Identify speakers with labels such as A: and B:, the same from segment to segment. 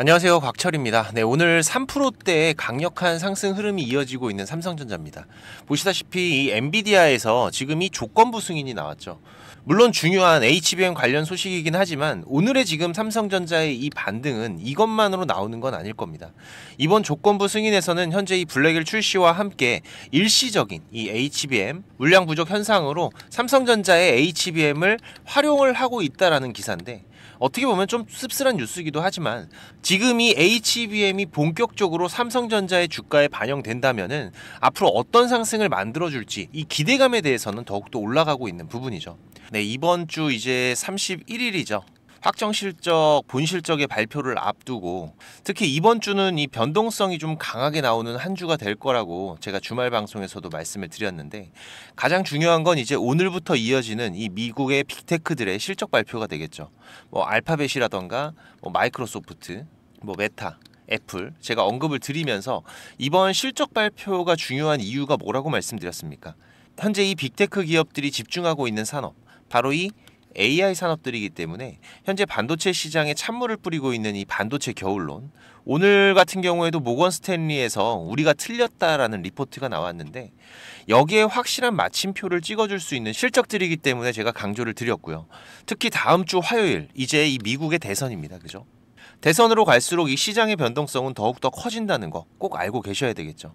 A: 안녕하세요. 곽철입니다. 네, 오늘 3%대의 강력한 상승 흐름이 이어지고 있는 삼성전자입니다. 보시다시피 이 엔비디아에서 지금 이 조건부 승인이 나왔죠. 물론 중요한 HBM 관련 소식이긴 하지만 오늘의 지금 삼성전자의 이 반등은 이것만으로 나오는 건 아닐 겁니다. 이번 조건부 승인에서는 현재 이 블랙일 출시와 함께 일시적인 이 HBM 물량 부족 현상으로 삼성전자의 HBM을 활용을 하고 있다라는 기사인데 어떻게 보면 좀 씁쓸한 뉴스이기도 하지만 지금 이 HBM이 본격적으로 삼성전자의 주가에 반영된다면은 앞으로 어떤 상승을 만들어줄지 이 기대감에 대해서는 더욱더 올라가고 있는 부분이죠. 네, 이번 주 이제 31일이죠. 확정 실적, 본 실적의 발표를 앞두고 특히 이번 주는 이 변동성이 좀 강하게 나오는 한 주가 될 거라고 제가 주말 방송에서도 말씀을 드렸는데 가장 중요한 건 이제 오늘부터 이어지는 이 미국의 빅테크들의 실적 발표가 되겠죠. 뭐 알파벳이라던가 뭐 마이크로소프트, 뭐 메타, 애플 제가 언급을 드리면서 이번 실적 발표가 중요한 이유가 뭐라고 말씀드렸습니까? 현재 이 빅테크 기업들이 집중하고 있는 산업 바로 이 AI 산업들이기 때문에 현재 반도체 시장에 찬물을 뿌리고 있는 이 반도체 겨울론 오늘 같은 경우에도 모건 스탠리에서 우리가 틀렸다라는 리포트가 나왔는데 여기에 확실한 마침표를 찍어줄 수 있는 실적들이기 때문에 제가 강조를 드렸고요. 특히 다음 주 화요일 이제 이 미국의 대선입니다. 그죠? 대선으로 갈수록 이 시장의 변동성은 더욱더 커진다는 거 꼭 알고 계셔야 되겠죠.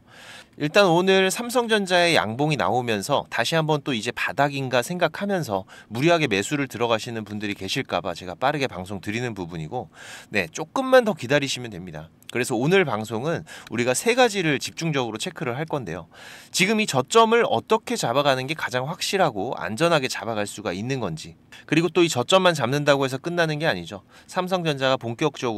A: 일단 오늘 삼성전자의 양봉이 나오면서 다시 한번 또 이제 바닥인가 생각하면서 무리하게 매수를 들어가시는 분들이 계실까봐 제가 빠르게 방송 드리는 부분이고, 네, 조금만 더 기다리시면 됩니다. 그래서 오늘 방송은 우리가 세 가지를 집중적으로 체크를 할 건데요. 지금 이 저점을 어떻게 잡아가는 게 가장 확실하고 안전하게 잡아갈 수가 있는 건지, 그리고 또 이 저점만 잡는다고 해서 끝나는 게 아니죠. 삼성전자가 본격적으로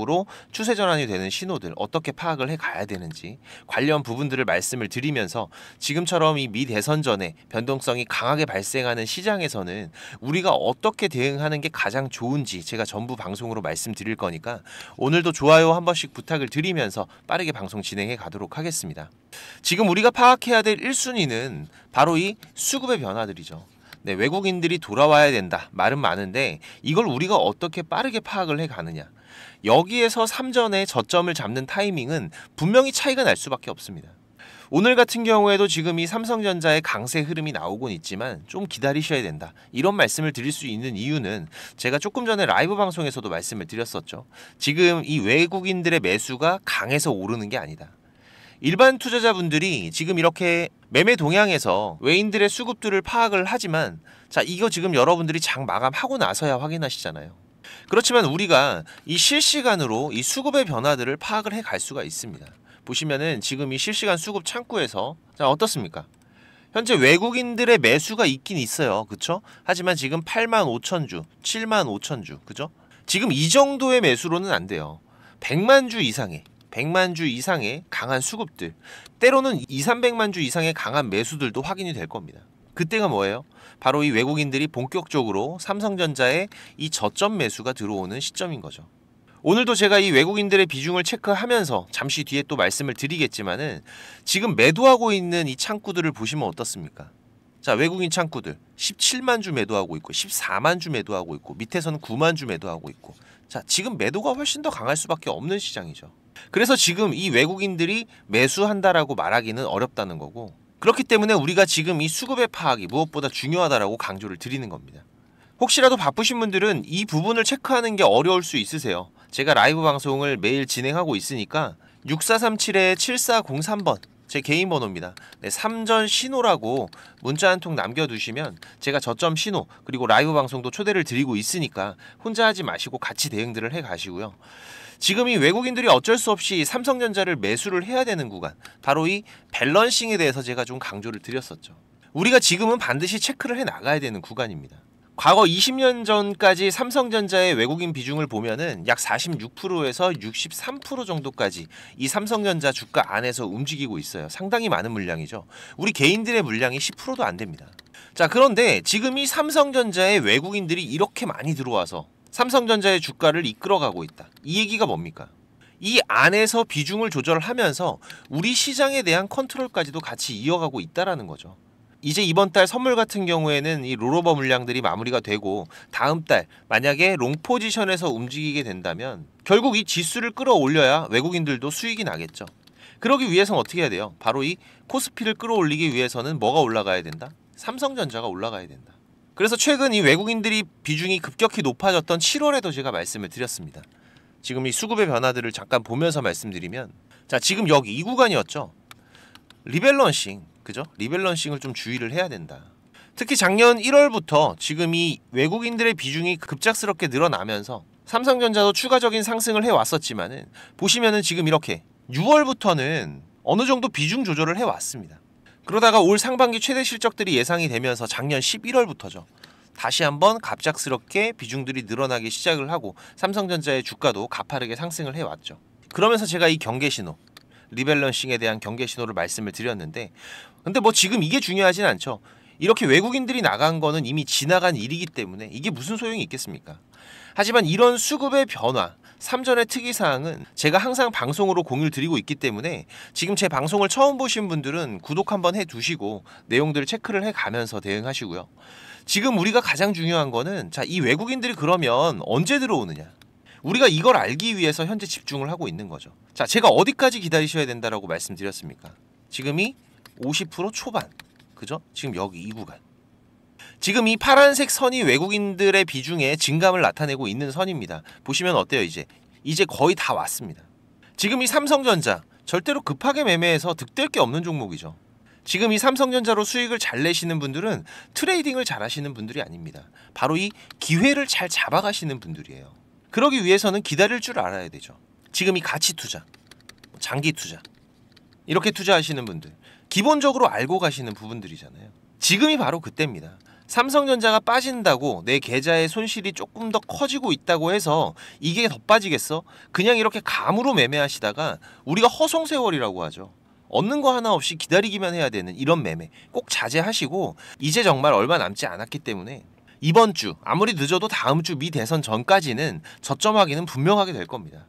A: 추세 전환이 되는 신호들 어떻게 파악을 해 가야 되는지 관련 부분들을 말씀을 드리면서 지금처럼 이 미 대선 전에 변동성이 강하게 발생하는 시장에서는 우리가 어떻게 대응하는 게 가장 좋은지 제가 전부 방송으로 말씀드릴 거니까 오늘도 좋아요 한 번씩 부탁을 드리면서 빠르게 방송 진행해 가도록 하겠습니다. 지금 우리가 파악해야 될 1순위는 바로 이 수급의 변화들이죠. 네, 외국인들이 돌아와야 된다. 말은 많은데 이걸 우리가 어떻게 빠르게 파악을 해 가느냐. 여기에서 3전에 저점을 잡는 타이밍은 분명히 차이가 날 수밖에 없습니다. 오늘 같은 경우에도 지금 이 삼성전자의 강세 흐름이 나오곤 있지만 좀 기다리셔야 된다. 이런 말씀을 드릴 수 있는 이유는 제가 조금 전에 라이브 방송에서도 말씀을 드렸었죠. 지금 이 외국인들의 매수가 강해서 오르는 게 아니다. 일반 투자자분들이 지금 이렇게 매매 동향에서 외인들의 수급들을 파악을 하지만 자 이거 지금 여러분들이 장 마감하고 나서야 확인하시잖아요. 그렇지만 우리가 이 실시간으로 이 수급의 변화들을 파악을 해 갈 수가 있습니다. 보시면은 지금 이 실시간 수급 창구에서 자 어떻습니까? 현재 외국인들의 매수가 있긴 있어요. 그쵸? 하지만 지금 8만 5천 주, 7만 5천 주, 그죠? 지금 이 정도의 매수로는 안 돼요. 100만 주 이상의 100만 주 이상의 강한 수급들, 때로는 2, 300만 주 이상의 강한 매수들도 확인이 될 겁니다. 그때가 뭐예요? 바로 이 외국인들이 본격적으로 삼성전자에 이 저점 매수가 들어오는 시점인 거죠. 오늘도 제가 이 외국인들의 비중을 체크하면서 잠시 뒤에 또 말씀을 드리겠지만은 지금 매도하고 있는 이 창구들을 보시면 어떻습니까? 자, 외국인 창구들 17만 주 매도하고 있고 14만 주 매도하고 있고 밑에서는 9만 주 매도하고 있고 자, 지금 매도가 훨씬 더 강할 수밖에 없는 시장이죠. 그래서 지금 이 외국인들이 매수한다라고 말하기는 어렵다는 거고 그렇기 때문에 우리가 지금 이 수급의 파악이 무엇보다 중요하다라고 강조를 드리는 겁니다. 혹시라도 바쁘신 분들은 이 부분을 체크하는 게 어려울 수 있으세요. 제가 라이브 방송을 매일 진행하고 있으니까 6437-7403번 제 개인 번호입니다. 네, 3전 신호라고 문자 한 통 남겨두시면 제가 저점 신호 그리고 라이브 방송도 초대를 드리고 있으니까 혼자 하지 마시고 같이 대응들을 해 가시고요. 지금 이 외국인들이 어쩔 수 없이 삼성전자를 매수를 해야 되는 구간 바로 이 밸런싱에 대해서 제가 좀 강조를 드렸었죠. 우리가 지금은 반드시 체크를 해 나가야 되는 구간입니다. 과거 20년 전까지 삼성전자의 외국인 비중을 보면은 약 46%에서 63% 정도까지 이 삼성전자 주가 안에서 움직이고 있어요. 상당히 많은 물량이죠. 우리 개인들의 물량이 10%도 안 됩니다. 자, 그런데 지금 이 삼성전자의 외국인들이 이렇게 많이 들어와서 삼성전자의 주가를 이끌어가고 있다. 이 얘기가 뭡니까? 이 안에서 비중을 조절하면서 우리 시장에 대한 컨트롤까지도 같이 이어가고 있다라는 거죠. 이제 이번 달 선물 같은 경우에는 이 rollover 물량들이 마무리가 되고 다음 달 만약에 long position에서 움직이게 된다면 결국 이 지수를 끌어올려야 외국인들도 수익이 나겠죠. 그러기 위해서는 어떻게 해야 돼요? 바로 이 코스피를 끌어올리기 위해서는 뭐가 올라가야 된다? 삼성전자가 올라가야 된다. 그래서 최근 이 외국인들이 비중이 급격히 높아졌던 7월에도 제가 말씀을 드렸습니다. 지금 이 수급의 변화들을 잠깐 보면서 말씀드리면 자 지금 여기 이 구간이었죠. rebalancing 그죠? rebalancing을 좀 주의를 해야 된다. 특히 작년 1월부터 지금 이 외국인들의 비중이 급작스럽게 늘어나면서 삼성전자도 추가적인 상승을 해왔었지만은 보시면은 지금 이렇게 6월부터는 어느 정도 비중 조절을 해왔습니다. 그러다가 올 상반기 최대 실적들이 예상이 되면서 작년 11월부터죠. 다시 한번 갑작스럽게 비중들이 늘어나기 시작을 하고 삼성전자의 주가도 가파르게 상승을 해왔죠. 그러면서 제가 이 경계 신호, 리밸런싱에 대한 경계 신호를 말씀을 드렸는데 근데 뭐 지금 이게 중요하진 않죠. 이렇게 외국인들이 나간 거는 이미 지나간 일이기 때문에 이게 무슨 소용이 있겠습니까? 하지만 이런 수급의 변화, 삼전의 특이사항은 제가 항상 방송으로 공유를 드리고 있기 때문에 지금 제 방송을 처음 보신 분들은 구독 한번 해 두시고 내용들을 체크를 해 가면서 대응하시고요. 지금 우리가 가장 중요한 거는 자, 이 외국인들이 그러면 언제 들어오느냐? 우리가 이걸 알기 위해서 현재 집중을 하고 있는 거죠. 자, 제가 어디까지 기다리셔야 된다라고 말씀드렸습니까? 지금이 50% 초반. 그죠? 지금 여기 이 구간. 지금 이 파란색 선이 외국인들의 비중에 증감을 나타내고 있는 선입니다. 보시면 어때요, 이제? 이제 거의 다 왔습니다. 지금 이 삼성전자 절대로 급하게 매매해서 득될 게 없는 종목이죠. 지금 이 삼성전자로 수익을 잘 내시는 분들은 트레이딩을 잘 하시는 분들이 아닙니다. 바로 이 기회를 잘 잡아가시는 분들이에요. 그러기 위해서는 기다릴 줄 알아야 되죠. 지금 이 가치 투자, 장기 투자, 이렇게 투자하시는 분들, 기본적으로 알고 가시는 부분들이잖아요. 지금이 바로 그때입니다. 삼성전자가 빠진다고 내 계좌의 손실이 조금 더 커지고 있다고 해서 이게 더 빠지겠어? 그냥 이렇게 감으로 매매하시다가 우리가 허송세월이라고 하죠. 얻는 거 하나 없이 기다리기만 해야 되는 이런 매매 꼭 자제하시고 이제 정말 얼마 남지 않았기 때문에 이번 주 아무리 늦어도 다음 주 미 대선 전까지는 저점 확인은 분명하게 될 겁니다.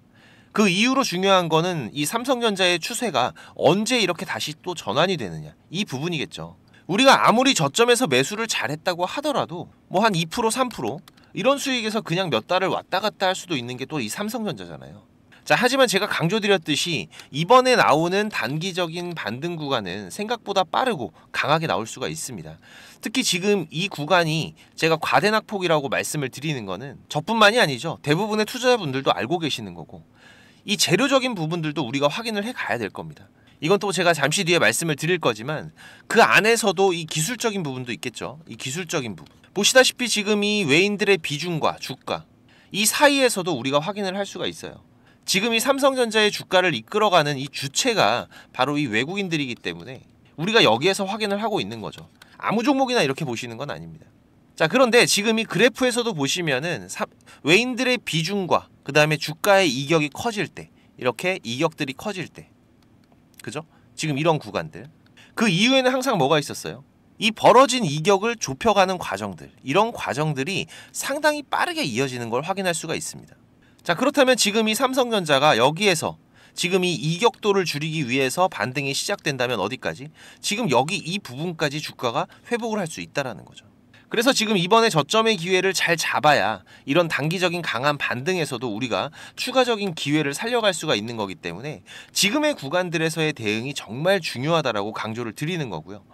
A: 그 이후로 중요한 거는 이 삼성전자의 추세가 언제 이렇게 다시 또 전환이 되느냐 이 부분이겠죠. 우리가 아무리 저점에서 매수를 잘했다고 하더라도 뭐 한 2% 3% 이런 수익에서 그냥 몇 달을 왔다 갔다 할 수도 있는 게 또 이 삼성전자잖아요. 자, 하지만 제가 강조드렸듯이 이번에 나오는 단기적인 반등 구간은 생각보다 빠르고 강하게 나올 수가 있습니다. 특히 지금 이 구간이 제가 과대낙폭이라고 말씀을 드리는 거는 저뿐만이 아니죠. 대부분의 투자자분들도 알고 계시는 거고 이 재료적인 부분들도 우리가 확인을 해 가야 될 겁니다. 이건 또 제가 잠시 뒤에 말씀을 드릴 거지만 그 안에서도 이 기술적인 부분도 있겠죠. 이 기술적인 부분. 보시다시피 지금 이 외인들의 비중과 주가 이 사이에서도 우리가 확인을 할 수가 있어요. 지금 이 삼성전자의 주가를 이끌어가는 이 주체가 바로 이 외국인들이기 때문에 우리가 여기에서 확인을 하고 있는 거죠. 아무 종목이나 이렇게 보시는 건 아닙니다. 자, 그런데 지금 이 그래프에서도 보시면은 외인들의 비중과 그 다음에 주가의 이격이 커질 때 이렇게 이격들이 커질 때 그죠? 지금 이런 구간들. 그 이후에는 항상 뭐가 있었어요? 이 벌어진 이격을 좁혀가는 과정들, 이런 과정들이 상당히 빠르게 이어지는 걸 확인할 수가 있습니다. 자, 그렇다면 지금 이 삼성전자가 여기에서 지금 이 이격도를 줄이기 위해서 반등이 시작된다면 어디까지? 지금 여기 이 부분까지 주가가 회복을 할 수 있다라는 거죠. 그래서 지금 이번에 저점의 기회를 잘 잡아야 이런 단기적인 강한 반등에서도 우리가 추가적인 기회를 살려갈 수가 있는 거기 때문에 지금의 구간들에서의 대응이 정말 중요하다라고 강조를 드리는 거고요.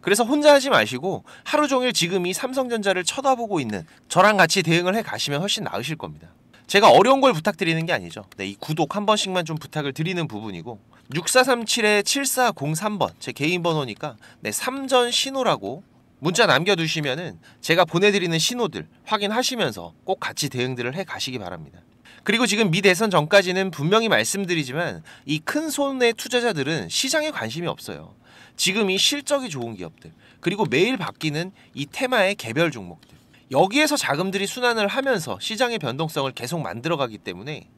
A: 그래서 혼자 하지 마시고 하루 종일 지금 이 삼성전자를 쳐다보고 있는 저랑 같이 대응을 해 가시면 훨씬 나으실 겁니다. 제가 어려운 걸 부탁드리는 게 아니죠. 네, 이 구독 한 번씩만 좀 부탁을 드리는 부분이고 6437-7403번 제 개인 번호니까 네, 3전 신호라고 문자 남겨두시면은 제가 보내드리는 신호들 확인하시면서 꼭 같이 대응들을 해 가시기 바랍니다. 그리고 지금 미 대선 전까지는 분명히 말씀드리지만 이 큰 손의 투자자들은 시장에 관심이 없어요. 지금 이 실적이 좋은 기업들 그리고 매일 바뀌는 이 테마의 개별 종목들 여기에서 자금들이 순환을 하면서 시장의 변동성을 계속 만들어가기 때문에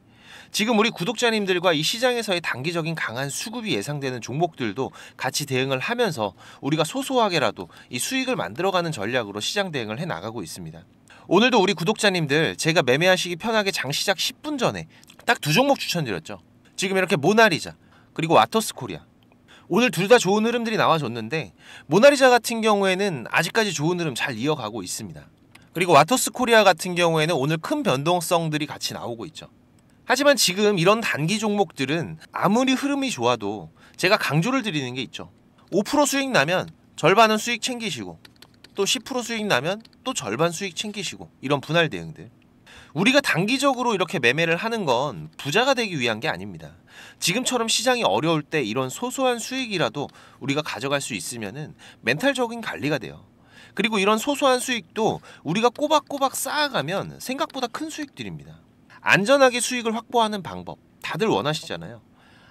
A: 지금 우리 구독자님들과 이 시장에서의 단기적인 강한 수급이 예상되는 종목들도 같이 대응을 하면서 우리가 소소하게라도 이 수익을 만들어가는 전략으로 시장 대응을 해 나가고 있습니다. 오늘도 우리 구독자님들 제가 매매하시기 편하게 장 시작 10분 전에 딱 두 종목 추천드렸죠. 지금 이렇게 모나리자 그리고 와토스코리아 오늘 둘 다 좋은 흐름들이 나와줬는데 모나리자 같은 경우에는 아직까지 좋은 흐름 잘 이어가고 있습니다. 그리고 와토스코리아 같은 경우에는 오늘 큰 변동성들이 같이 나오고 있죠. 하지만 지금 이런 단기 종목들은 아무리 흐름이 좋아도 제가 강조를 드리는 게 있죠. 5% 수익 나면 절반은 수익 챙기시고 또 10% 수익 나면 또 절반 수익 챙기시고 이런 분할 대응들. 우리가 단기적으로 이렇게 매매를 하는 건 부자가 되기 위한 게 아닙니다. 지금처럼 시장이 어려울 때 이런 소소한 수익이라도 우리가 가져갈 수 있으면은 멘탈적인 관리가 돼요. 그리고 이런 소소한 수익도 우리가 꼬박꼬박 쌓아가면 생각보다 큰 수익들입니다. 안전하게 수익을 확보하는 방법 다들 원하시잖아요.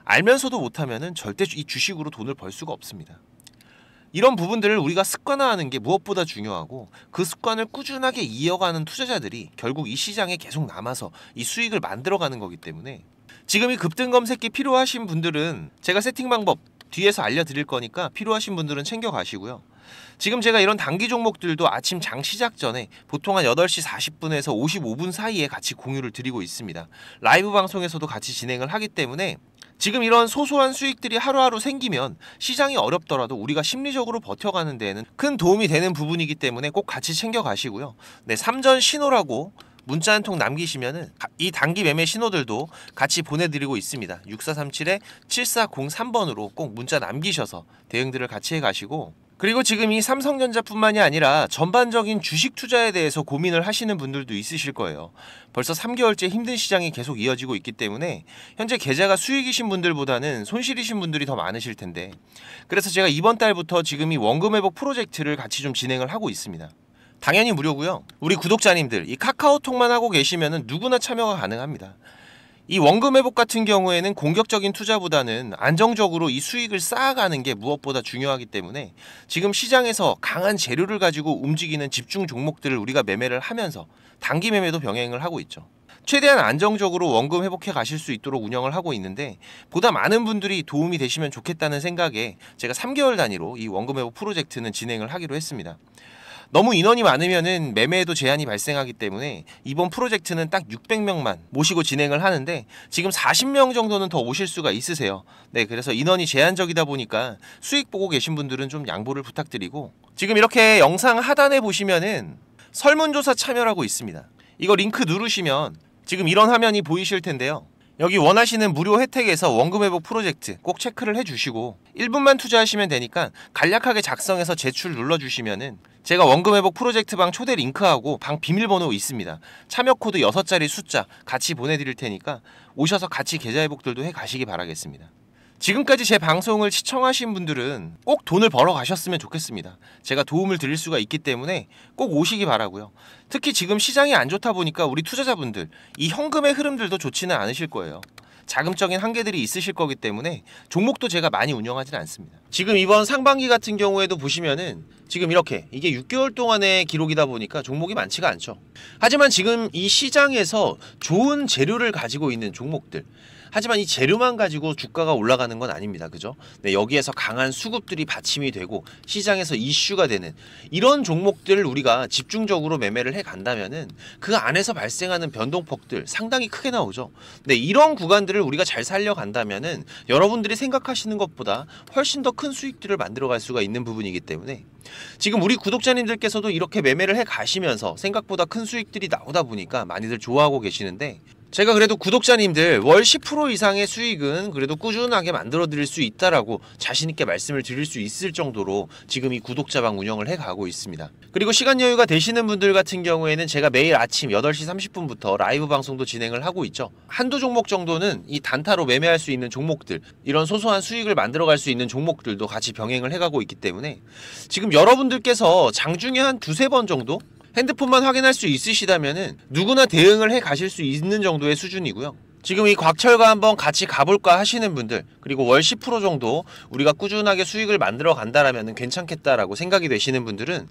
A: 알면서도 못하면은 절대 이 주식으로 돈을 벌 수가 없습니다. 이런 부분들을 우리가 습관화하는 게 무엇보다 중요하고 그 습관을 꾸준하게 이어가는 투자자들이 결국 이 시장에 계속 남아서 이 수익을 만들어가는 거기 때문에 지금 이 급등 검색기 필요하신 분들은 제가 세팅 방법 뒤에서 알려드릴 거니까 필요하신 분들은 챙겨 가시고요. 지금 제가 이런 단기 종목들도 아침 장 시작 전에 보통 한 8시 40분에서 55분 사이에 같이 공유를 드리고 있습니다. 라이브 방송에서도 같이 진행을 하기 때문에 지금 이런 소소한 수익들이 하루하루 생기면 시장이 어렵더라도 우리가 심리적으로 버텨가는 데에는 큰 도움이 되는 부분이기 때문에 꼭 같이 챙겨 가시고요. 네, 3전 신호라고 문자 한 통 남기시면은 이 단기 매매 신호들도 같이 보내드리고 있습니다. 6437에 7403번으로 꼭 문자 남기셔서 대응들을 같이 해가시고 그리고 지금 이 삼성전자뿐만이 아니라 전반적인 주식 투자에 대해서 고민을 하시는 분들도 있으실 거예요. 벌써 3개월째 힘든 시장이 계속 이어지고 있기 때문에 현재 계좌가 수익이신 분들보다는 손실이신 분들이 더 많으실 텐데 그래서 제가 이번 달부터 지금 이 원금 회복 프로젝트를 같이 좀 진행을 하고 있습니다. 당연히 무료고요. 우리 구독자님들 이 카카오톡만 하고 계시면 누구나 참여가 가능합니다. 이 원금 회복 같은 경우에는 공격적인 투자보다는 안정적으로 이 수익을 쌓아가는 게 무엇보다 중요하기 때문에 지금 시장에서 강한 재료를 가지고 움직이는 집중 종목들을 우리가 매매를 하면서 단기 매매도 병행을 하고 있죠. 최대한 안정적으로 원금 회복해 가실 수 있도록 운영을 하고 있는데 보다 많은 분들이 도움이 되시면 좋겠다는 생각에 제가 3개월 단위로 이 원금 회복 프로젝트는 진행을 하기로 했습니다. 너무 인원이 많으면은 매매에도 제한이 발생하기 때문에 이번 프로젝트는 딱 600명만 모시고 진행을 하는데 지금 40명 정도는 더 오실 수가 있으세요. 네, 그래서 인원이 제한적이다 보니까 수익 보고 계신 분들은 좀 양보를 부탁드리고 지금 이렇게 영상 하단에 보시면은 설문조사 참여라고 있습니다. 이거 링크 누르시면 지금 이런 화면이 보이실 텐데요. 여기 원하시는 무료 혜택에서 원금 회복 프로젝트 꼭 체크를 해주시고 1분만 투자하시면 되니까 간략하게 작성해서 제출 눌러주시면은 제가 원금 회복 프로젝트 방 초대 링크하고 방 비밀번호 있습니다. 참여 코드 6자리 숫자 같이 보내드릴 테니까 오셔서 같이 계좌 회복들도 해 가시기 바라겠습니다. 지금까지 제 방송을 시청하신 분들은 꼭 돈을 벌어 가셨으면 좋겠습니다. 제가 도움을 드릴 수가 있기 때문에 꼭 오시기 바라고요. 특히 지금 시장이 안 좋다 보니까 우리 투자자분들 이 현금의 흐름들도 좋지는 않으실 거예요. 자금적인 한계들이 있으실 거기 때문에 종목도 제가 많이 운영하진 않습니다. 지금 이번 상반기 같은 경우에도 보시면은 지금 이렇게 이게 6개월 동안의 기록이다 보니까 종목이 많지가 않죠. 하지만 지금 이 시장에서 좋은 재료를 가지고 있는 종목들 하지만 이 재료만 가지고 주가가 올라가는 건 아닙니다. 그죠? 네, 여기에서 강한 수급들이 받침이 되고 시장에서 이슈가 되는 이런 종목들을 우리가 집중적으로 매매를 해 간다면은 그 안에서 발생하는 변동폭들 상당히 크게 나오죠. 네, 이런 구간들을 우리가 잘 살려 간다면은 여러분들이 생각하시는 것보다 훨씬 더 큰 수익들을 만들어 갈 수가 있는 부분이기 때문에 지금 우리 구독자님들께서도 이렇게 매매를 해 가시면서 생각보다 큰 수익들이 나오다 보니까 많이들 좋아하고 계시는데 제가 그래도 구독자님들 월 10% 이상의 수익은 그래도 꾸준하게 만들어 드릴 수 있다라고 자신있게 말씀을 드릴 수 있을 정도로 지금 이 구독자방 운영을 해 가고 있습니다. 그리고 시간 여유가 되시는 분들 같은 경우에는 제가 매일 아침 8시 30분부터 라이브 방송도 진행을 하고 있죠. 한두 종목 정도는 이 단타로 매매할 수 있는 종목들, 이런 소소한 수익을 만들어 갈 수 있는 종목들도 같이 병행을 해 가고 있기 때문에 지금 여러분들께서 장중에 한 두세 번 정도 핸드폰만 확인할 수 있으시다면은 누구나 대응을 해 가실 수 있는 정도의 수준이고요. 지금 이 곽철과 한번 같이 가볼까 하시는 분들 그리고 월 10% 정도 우리가 꾸준하게 수익을 만들어 간다라면 괜찮겠다라고 생각이 되시는 분들은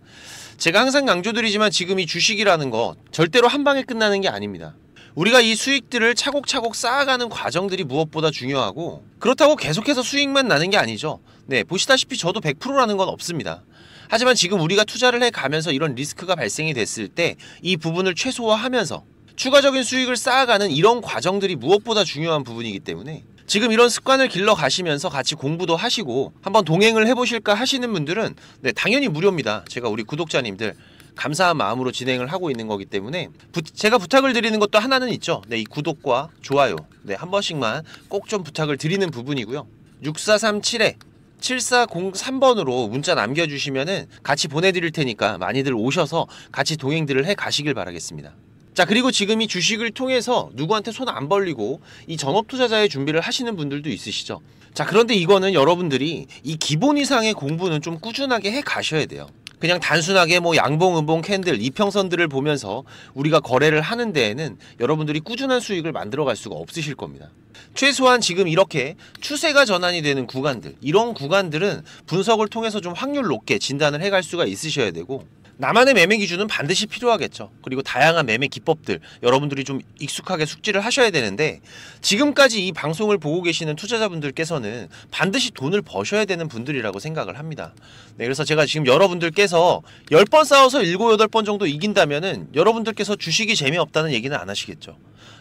A: 제가 항상 강조드리지만 지금 이 주식이라는 거 절대로 한 방에 끝나는 게 아닙니다. 우리가 이 수익들을 차곡차곡 쌓아가는 과정들이 무엇보다 중요하고 그렇다고 계속해서 수익만 나는 게 아니죠. 네, 보시다시피 저도 100%라는 건 없습니다. 하지만 지금 우리가 투자를 해 가면서 이런 리스크가 발생이 됐을 때 이 부분을 최소화하면서 추가적인 수익을 쌓아가는 이런 과정들이 무엇보다 중요한 부분이기 때문에 지금 이런 습관을 길러 가시면서 같이 공부도 하시고 한번 동행을 해보실까 하시는 분들은 네, 당연히 무료입니다. 제가 우리 구독자님들 감사한 마음으로 진행을 하고 있는 거기 때문에 부, 제가 부탁을 드리는 것도 하나는 있죠. 네, 이 구독과 좋아요. 네, 한 번씩만 꼭 좀 부탁을 드리는 부분이고요. 6437에 7403번으로 문자 남겨주시면은 같이 보내드릴 테니까 많이들 오셔서 같이 동행들을 해 가시길 바라겠습니다. 자 그리고 지금 이 주식을 통해서 누구한테 손 안 벌리고 이 전업 투자자의 준비를 하시는 분들도 있으시죠. 자 그런데 이거는 여러분들이 이 기본 이상의 공부는 좀 꾸준하게 해 가셔야 돼요. 그냥 단순하게 뭐 양봉, 음봉, 캔들, 이평선들을 보면서 우리가 거래를 하는 데에는 여러분들이 꾸준한 수익을 만들어 갈 수가 없으실 겁니다. 최소한 지금 이렇게 추세가 전환이 되는 구간들, 이런 구간들은 분석을 통해서 좀 확률 높게 진단을 해갈 수가 있으셔야 되고 나만의 매매 기준은 반드시 필요하겠죠. 그리고 다양한 매매 기법들 여러분들이 좀 익숙하게 숙지를 하셔야 되는데 지금까지 이 방송을 보고 계시는 투자자분들께서는 반드시 돈을 버셔야 되는 분들이라고 생각을 합니다. 네, 그래서 제가 지금 여러분들께서 10번 싸워서 7, 8번 정도 이긴다면은 여러분들께서 주식이 재미없다는 얘기는 안 하시겠죠.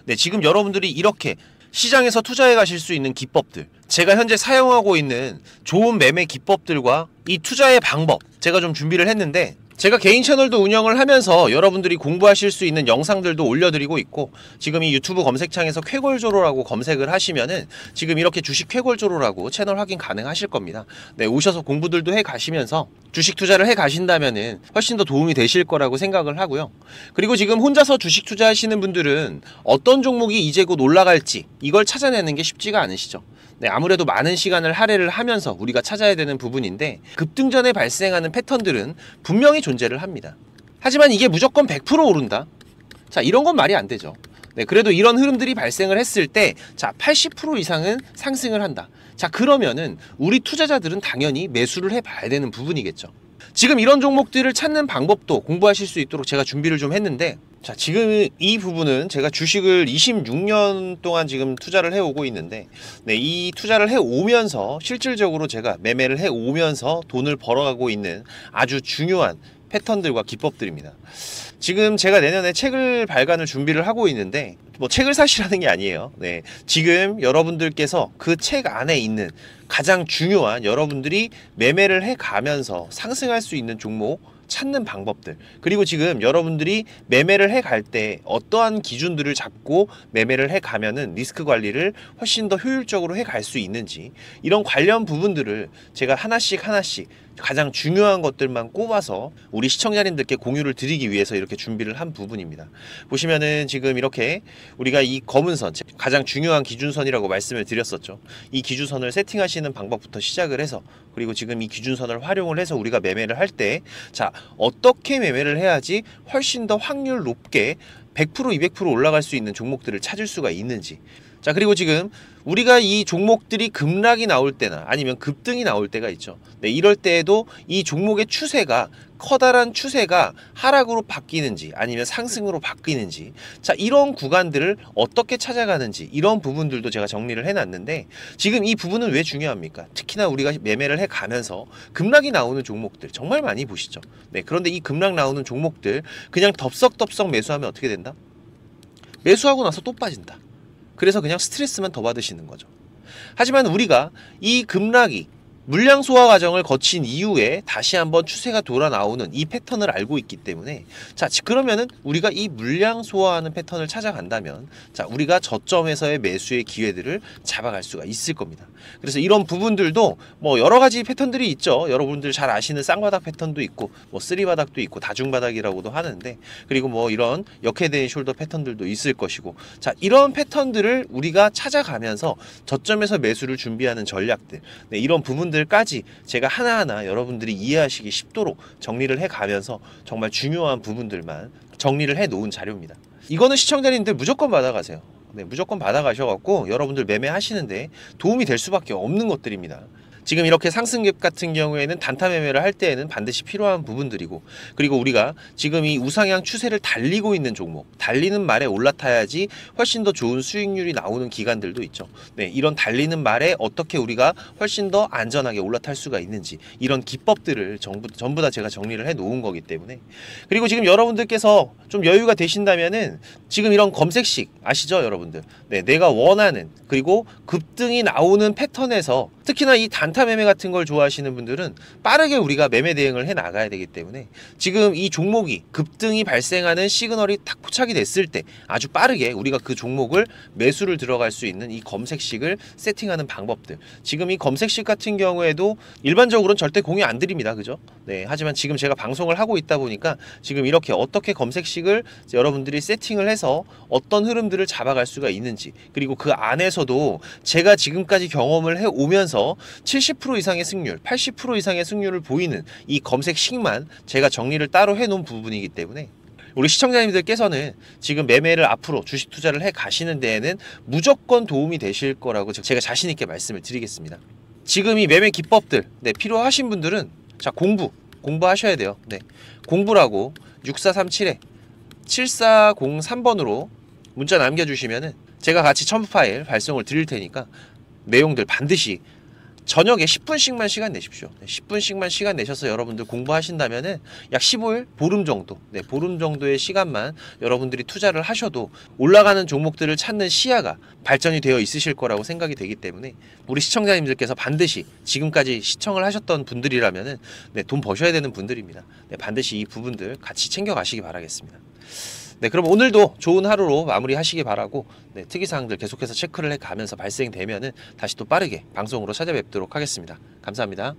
A: 네, 지금 여러분들이 이렇게 시장에서 투자해 가실 수 있는 기법들 제가 현재 사용하고 있는 좋은 매매 기법들과 이 투자의 방법 제가 좀 준비를 했는데 제가 개인 채널도 운영을 하면서 여러분들이 공부하실 수 있는 영상들도 올려드리고 있고 지금 이 유튜브 검색창에서 쾌골조로라고 검색을 하시면은 지금 이렇게 주식 쾌골조로라고 채널 확인 가능하실 겁니다. 네, 오셔서 공부들도 해 가시면서 주식 투자를 해 가신다면은 훨씬 더 도움이 되실 거라고 생각을 하고요. 그리고 지금 혼자서 주식 투자하시는 분들은 어떤 종목이 이제 곧 올라갈지 이걸 찾아내는 게 쉽지가 않으시죠. 네, 아무래도 많은 시간을 할애를 하면서 우리가 찾아야 되는 부분인데 급등전에 발생하는 패턴들은 분명히 존재를 합니다. 하지만 이게 무조건 100% 오른다. 자, 이런 건 말이 안 되죠. 네, 그래도 이런 흐름들이 발생을 했을 때, 자, 80% 이상은 상승을 한다. 자, 그러면은 우리 투자자들은 당연히 매수를 해봐야 되는 부분이겠죠. 지금 이런 종목들을 찾는 방법도 공부하실 수 있도록 제가 준비를 좀 했는데, 자, 지금 이 부분은 제가 주식을 26년 동안 지금 투자를 해오고 있는데, 네, 이 투자를 해오면서 실질적으로 제가 매매를 해오면서 돈을 벌어가고 있는 아주 중요한 패턴들과 기법들입니다. 지금 제가 내년에 책을 발간을 준비를 하고 있는데, 뭐 책을 사시라는 게 아니에요. 네. 지금 여러분들께서 그 책 안에 있는 가장 중요한 여러분들이 매매를 해 가면서 상승할 수 있는 종목 찾는 방법들 그리고 지금 여러분들이 매매를 해갈 때 어떠한 기준들을 잡고 매매를 해 가면은 리스크 관리를 훨씬 더 효율적으로 해갈 수 있는지 이런 관련 부분들을 제가 하나씩 하나씩 가장 중요한 것들만 꼽아서 우리 시청자님들께 공유를 드리기 위해서 이렇게 준비를 한 부분입니다. 보시면은 지금 이렇게 우리가 이 검은 선 가장 중요한 기준선이라고 말씀을 드렸었죠. 이 기준선을 세팅하시는 방법부터 시작을 해서 그리고 지금 이 기준선을 활용을 해서 우리가 매매를 할 때 자 어떻게 매매를 해야지 훨씬 더 확률 높게 100% 200% 올라갈 수 있는 종목들을 찾을 수가 있는지. 자 그리고 지금 우리가 이 종목들이 급락이 나올 때나 아니면 급등이 나올 때가 있죠. 네, 이럴 때에도 이 종목의 추세가 커다란 추세가 하락으로 바뀌는지 아니면 상승으로 바뀌는지 자 이런 구간들을 어떻게 찾아가는지 이런 부분들도 제가 정리를 해놨는데 지금 이 부분은 왜 중요합니까? 특히나 우리가 매매를 해가면서 급락이 나오는 종목들 정말 많이 보시죠. 네 그런데 이 급락 나오는 종목들 그냥 덥석덥석 매수하면 어떻게 된다? 매수하고 나서 또 빠진다. 그래서 그냥 스트레스만 더 받으시는 거죠. 하지만 우리가 이 급락이 물량 소화 과정을 거친 이후에 다시 한번 추세가 돌아 나오는 이 패턴을 알고 있기 때문에 자 그러면은 우리가 이 물량 소화하는 패턴을 찾아간다면 자 우리가 저점에서의 매수의 기회들을 잡아갈 수가 있을 겁니다. 그래서 이런 부분들도 뭐 여러 가지 패턴들이 있죠. 여러분들 잘 아시는 쌍바닥 패턴도 있고 뭐 쓰리바닥도 있고 다중바닥이라고도 하는데 그리고 뭐 이런 역헤드의 숄더 패턴들도 있을 것이고 자 이런 패턴들을 우리가 찾아가면서 저점에서 매수를 준비하는 전략들 네, 이런 부분들 부분들까지 제가 하나하나 여러분들이 이해하시기 쉽도록 정리를 해 가면서 정말 중요한 부분들만 정리를 해 놓은 자료입니다. 이거는 시청자님들 무조건 받아가세요. 네, 무조건 받아가셔갖고 여러분들 매매하시는데 도움이 될 수밖에 없는 것들입니다. 지금 이렇게 상승갭 같은 경우에는 단타 매매를 할 때에는 반드시 필요한 부분들이고 그리고 우리가 지금 이 우상향 추세를 달리고 있는 종목 달리는 말에 올라타야지 훨씬 더 좋은 수익률이 나오는 기간들도 있죠. 네, 이런 달리는 말에 어떻게 우리가 훨씬 더 안전하게 올라탈 수가 있는지 이런 기법들을 전부, 전부 다 제가 정리를 해 놓은 거기 때문에 그리고 지금 여러분들께서 좀 여유가 되신다면은 지금 이런 검색식 아시죠 여러분들 네 내가 원하는 그리고 급등이 나오는 패턴에서 특히나 이 단타 매매 같은 걸 좋아하시는 분들은 빠르게 우리가 매매 대응을 해 나가야 되기 때문에 지금 이 종목이 급등이 발생하는 시그널이 딱 포착이 됐을 때 아주 빠르게 우리가 그 종목을 매수를 들어갈 수 있는 이 검색식을 세팅하는 방법들. 지금 이 검색식 같은 경우에도 일반적으로는 절대 공유 안 드립니다. 그죠? 네. 하지만 지금 제가 방송을 하고 있다 보니까 지금 이렇게 어떻게 검색식을 여러분들이 세팅을 해서 어떤 흐름들을 잡아갈 수가 있는지 그리고 그 안에서도 제가 지금까지 경험을 해 오면서 70% 이상의 승률, 80% 이상의 승률을 보이는 이 검색식만 제가 정리를 따로 해 놓은 부분이기 때문에 우리 시청자님들께서는 지금 매매를 앞으로 주식 투자를 해 가시는 데에는 무조건 도움이 되실 거라고 제가 자신 있게 말씀을 드리겠습니다. 지금 이 매매 기법들 네, 필요하신 분들은 자 공부 공부하셔야 돼요. 네. 공부라고 6437에 7403번으로 문자 남겨주시면은 제가 같이 첨부 파일 발송을 드릴 테니까 내용들 반드시 저녁에 10분씩만 시간 내십시오. 네, 10분씩만 시간 내셔서 여러분들 공부하신다면은 약 15일 보름 정도, 네, 보름 정도의 시간만 여러분들이 투자를 하셔도 올라가는 종목들을 찾는 시야가 발전이 되어 있으실 거라고 생각이 되기 때문에 우리 시청자님들께서 반드시 지금까지 시청을 하셨던 분들이라면은 네, 돈 버셔야 되는 분들입니다. 네, 반드시 이 부분들 같이 챙겨 가시기 바라겠습니다. 네, 그럼 오늘도 좋은 하루로 마무리하시기 바라고 네, 특이사항들 계속해서 체크를 해 가면서 발생되면은 다시 또 빠르게 방송으로 찾아뵙도록 하겠습니다. 감사합니다.